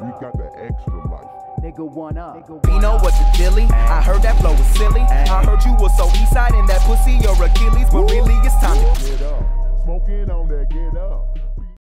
We got the extra life. Nigga one up. We know what the dilly? I heard that flow was silly. I heard you was so east side and that pussy your Achilles, but really it's time to Get up. Smoking on that, get up.